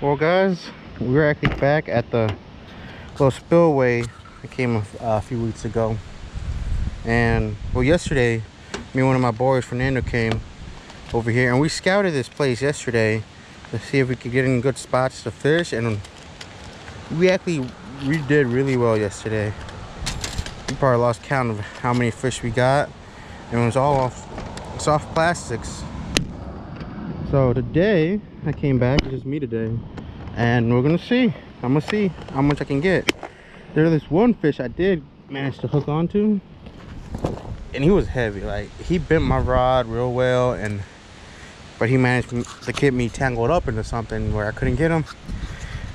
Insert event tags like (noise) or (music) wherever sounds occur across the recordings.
Well, guys, we're actually back at the little spillway that came a, a few weeks ago. And, well, yesterday, me and one of my boys, Fernando, came over here. And we scouted this place yesterday to see if we could get in good spots to fish. And we actually we did really well yesterday. We probably lost count of how many fish we got. And it was all off soft plastics. So today, I came back, it's just me today. And we're gonna see, I'm gonna see how much I can get. There's this one fish I did manage to hook onto. And he was heavy, like he bent my rod real well and but he managed to get me tangled up into something where I couldn't get him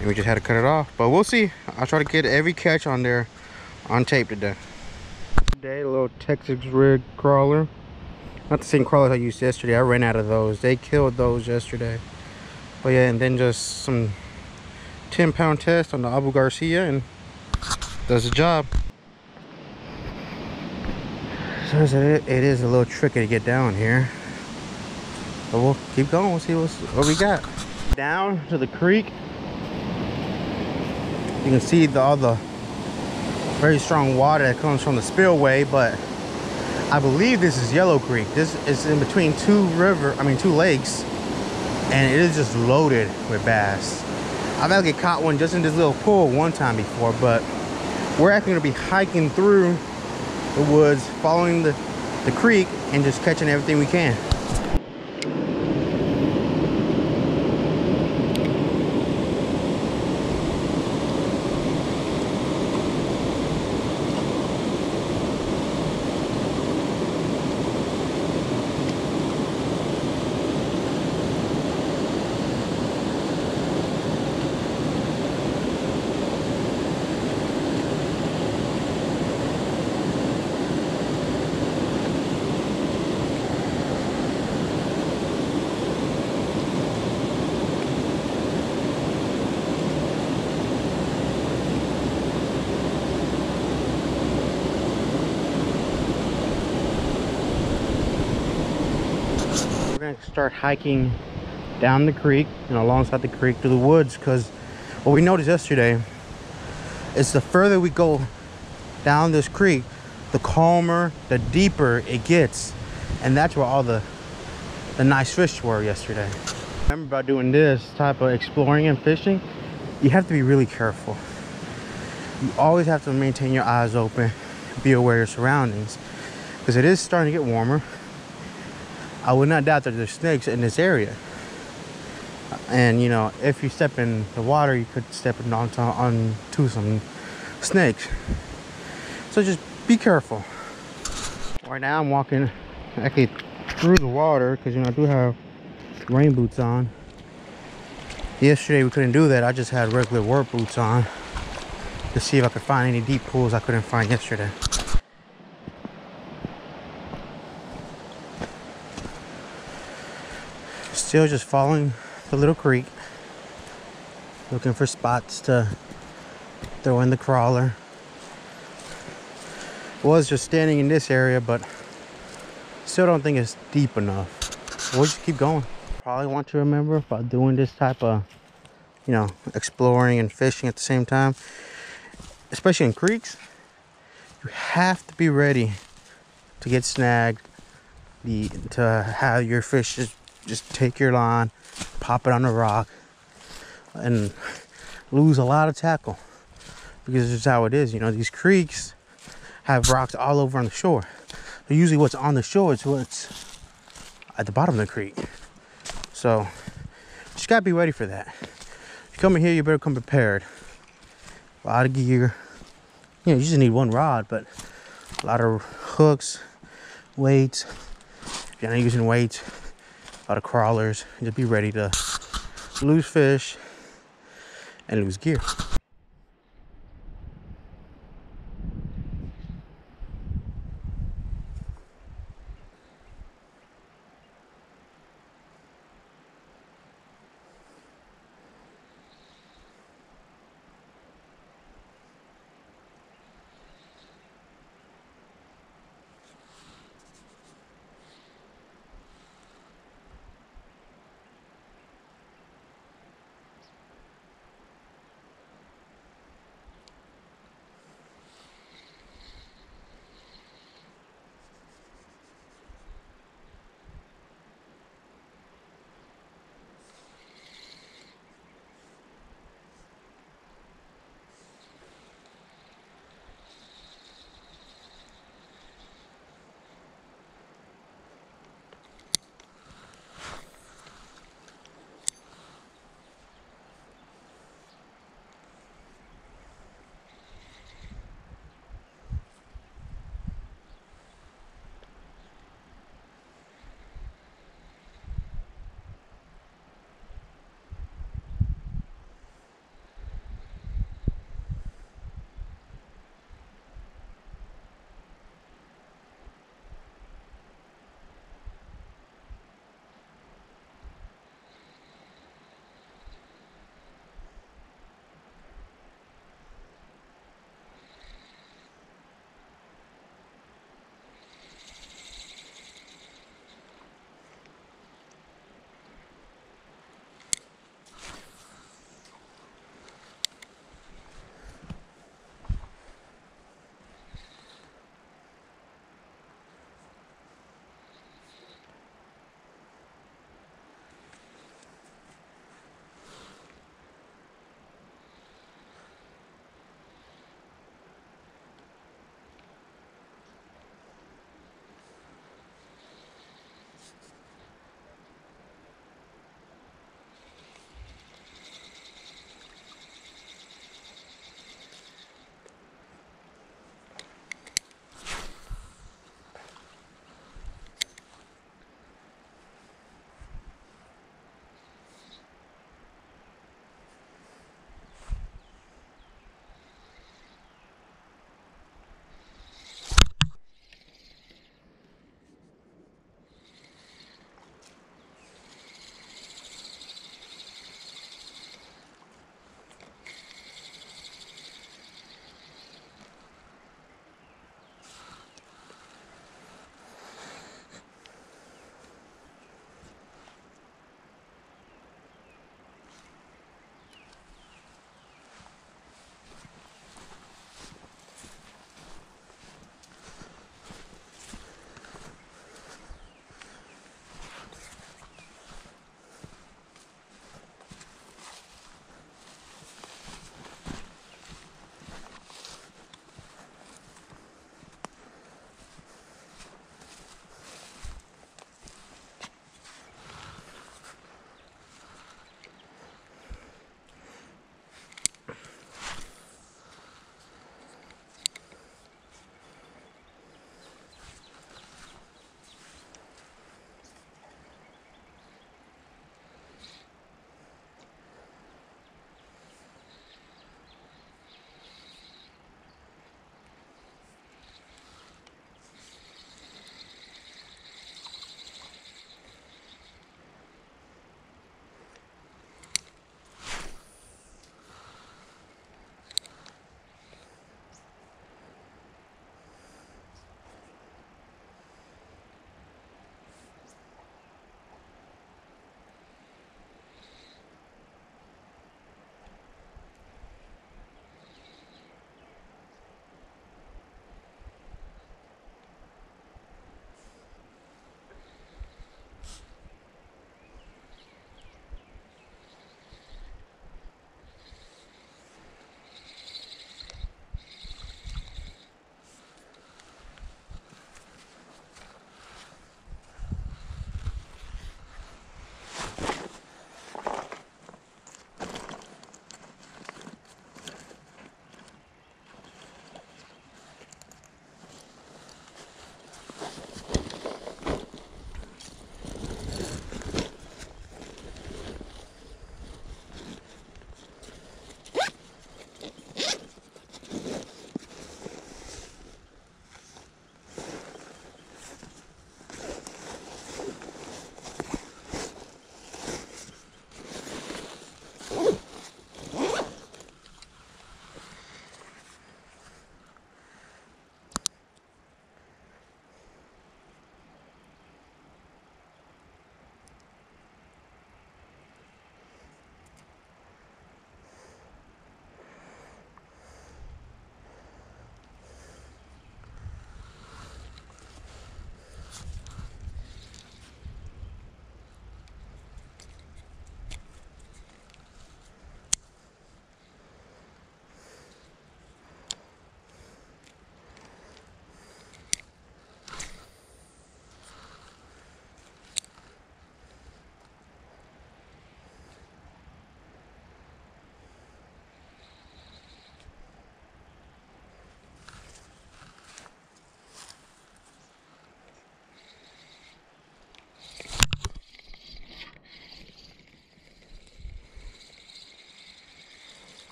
and we just had to cut it off. But we'll see. I'll try to get every catch on there on tape today. Today a little Texas rig crawler. Not the same crawlers I used yesterday. I ran out of those. They killed those yesterday. But yeah and then just some 10 pound test on the Abu Garcia and does the job. So it is a little tricky to get down here. But we'll keep going. We'll see what we got. Down to the creek. You can see the, all the very strong water that comes from the spillway but I believe this is Yellow Creek. This is in between two river I mean two lakes and it is just loaded with bass I've actually caught one just in this little pool one time before but we're actually to be hiking through the woods following the the creek and just catching everything we can gonna start hiking down the creek and alongside the creek to the woods because what we noticed yesterday is the further we go down this creek the calmer the deeper it gets. And that's where all the the nice fish were yesterday. Remember about doing this type of exploring and fishing you have to be really careful. You always have to maintain your eyes open be aware of your surroundings because it is starting to get warmer I would not doubt that there's snakes in this area. And you know, if you step in the water, you could step onto, onto some snakes. So just be careful. Right now I'm walking actually through the water because you know I do have rain boots on. Yesterday we couldn't do that. I just had regular work boots on to see if I could find any deep pools I couldn't find yesterday. Still just following the little creek looking for spots to throw in the crawler. Was just standing in this area but still don't think it's deep enough. We'll just keep going. Probably want to remember about doing this type of you know exploring and fishing at the same time. Especially in creeks you have to be ready to get snagged the to have your fish just just take your line, pop it on a rock, and lose a lot of tackle. Because this is how it is, you know, these creeks have rocks all over on the shore. Usually what's on the shore is what's at the bottom of the creek. So just gotta be ready for that. If you come in here, you better come prepared. A lot of gear. You know, you just need one rod, but a lot of hooks, weights. If you're not using weights, lot of crawlers. Just be ready to lose fish and lose gear.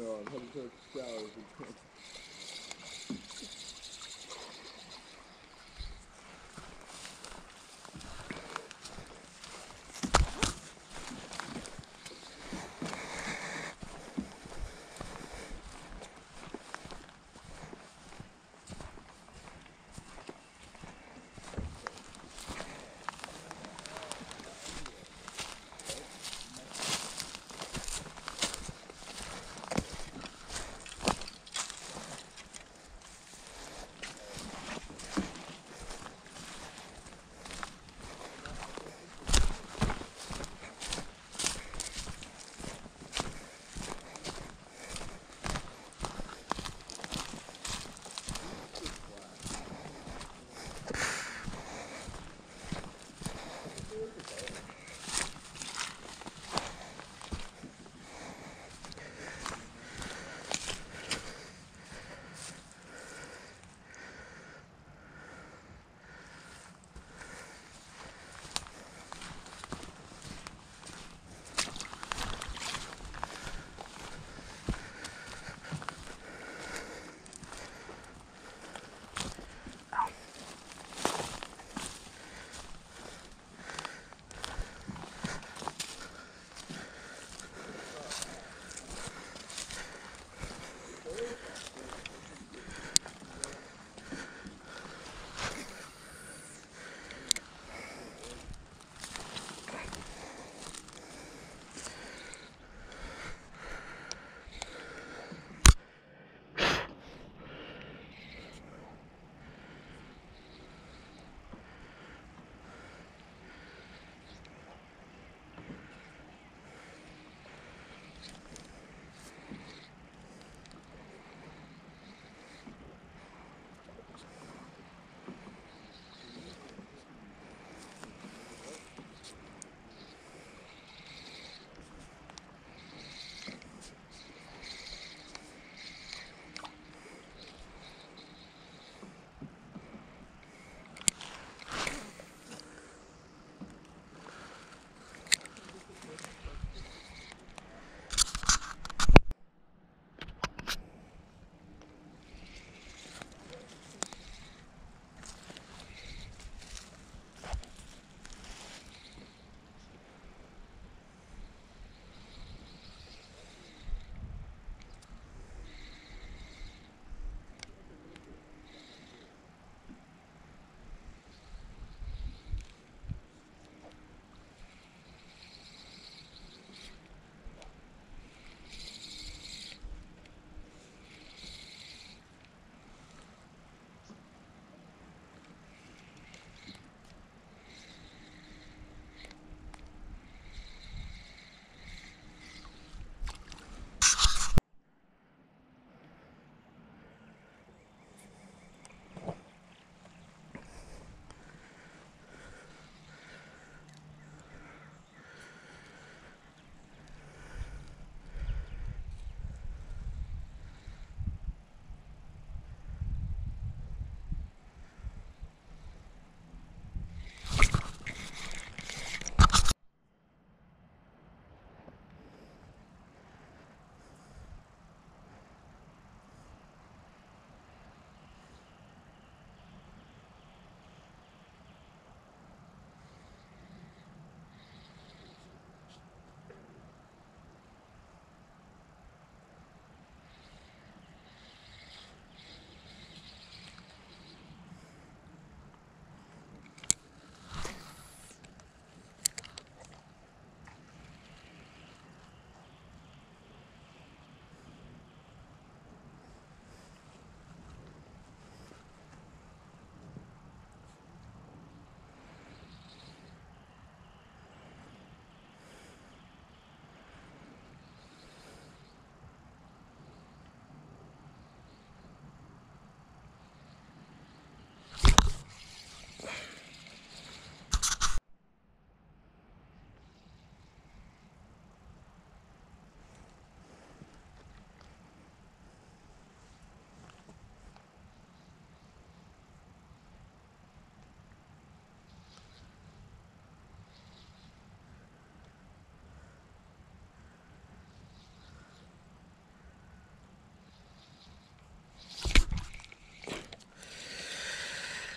Towards the showers.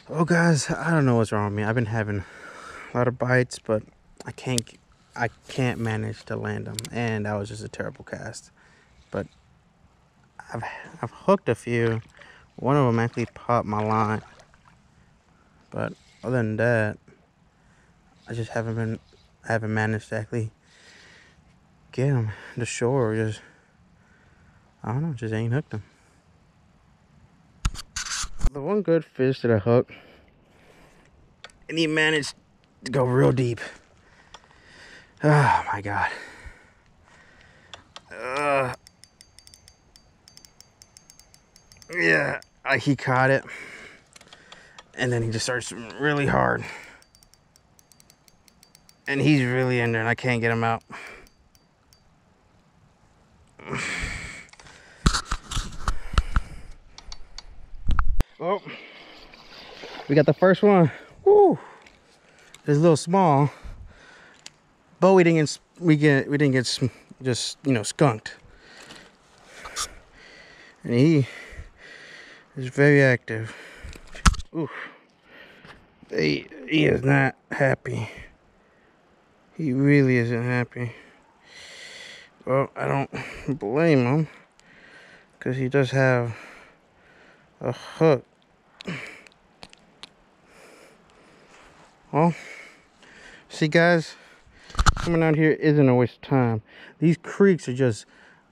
Oh, guys, I don't know what's wrong with me. I've been having a lot of bites, but I can't, I can't manage to land them, and that was just a terrible cast. But I've, I've hooked a few. One of them actually popped my line, but other than that, I just haven't been, I haven't managed to actually get them to shore. Just, I don't know, just ain't hooked them the one good fish that I hooked, and he managed to go real deep. Oh my god. Uh, yeah, I, he caught it, and then he just starts really hard, and he's really in there, and I can't get him out. Oh, we got the first one. Woo! It's a little small, but we didn't get we get we didn't get just you know skunked. And he is very active. Ooh, he he is not happy. He really isn't happy. Well, I don't blame him because he does have a hook well, see guys, coming out here isn't a waste of time. These creeks are just,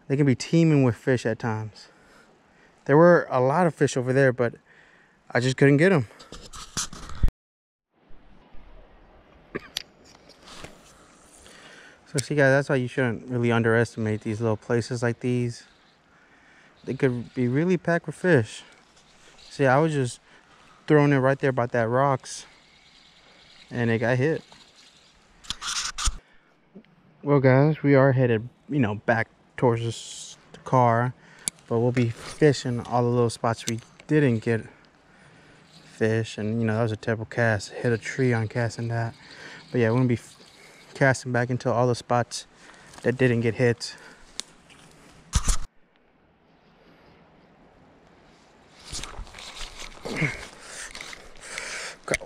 they can be teeming with fish at times. There were a lot of fish over there, but I just couldn't get them. So see guys, that's why you shouldn't really underestimate these little places like these. They could be really packed with fish. See, I was just throwing it right there by that rocks and it got hit. Well guys, we are headed, you know, back towards the car, but we'll be fishing all the little spots we didn't get fish and you know, that was a terrible cast. Hit a tree on casting that. But yeah, we're gonna be casting back into all the spots that didn't get hit.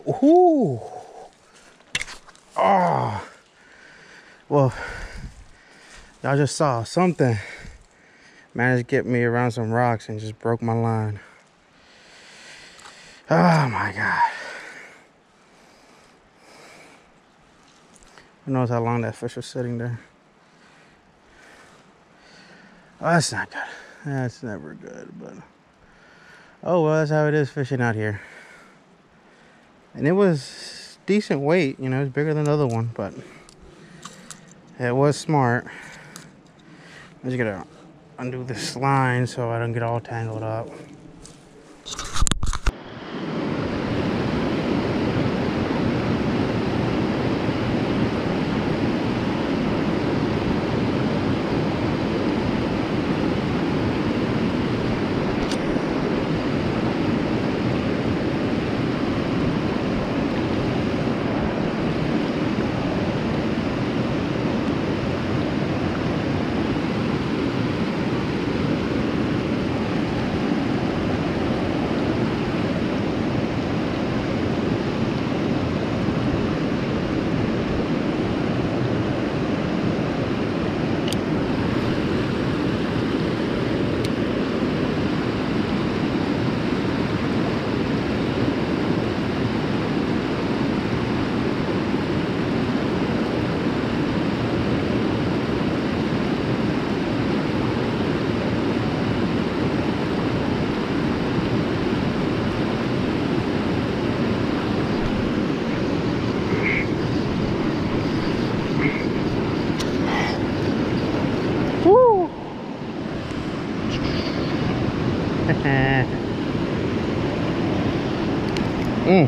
(coughs) Ooh. Oh. Well, y'all just saw something. Managed to get me around some rocks and just broke my line. Oh my God. Who knows how long that fish was sitting there. Oh, that's not good. That's never good, but... Oh, well, that's how it is fishing out here and it was decent weight you know it's bigger than the other one but it was smart. I just gotta undo this line so i don't get all tangled up mm.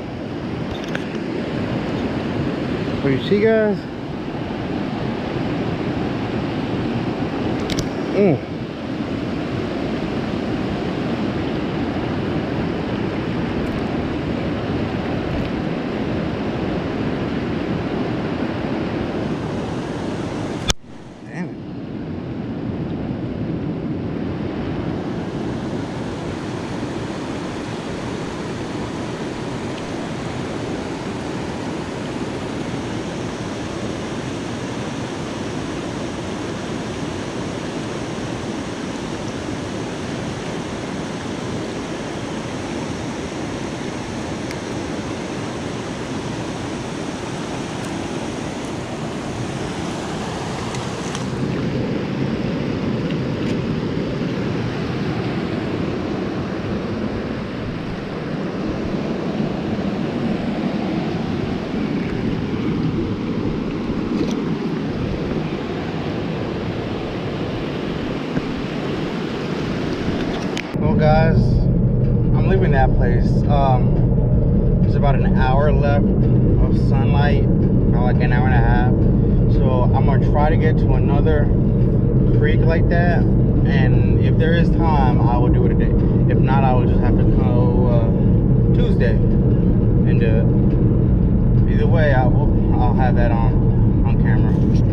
What you see guys? Mm. Um, there's about an hour left of sunlight, like an hour and a half. So I'm gonna try to get to another creek like that, and if there is time, I will do it today. If not, I will just have to go uh, Tuesday and it. Either way, I will. I'll have that on on camera.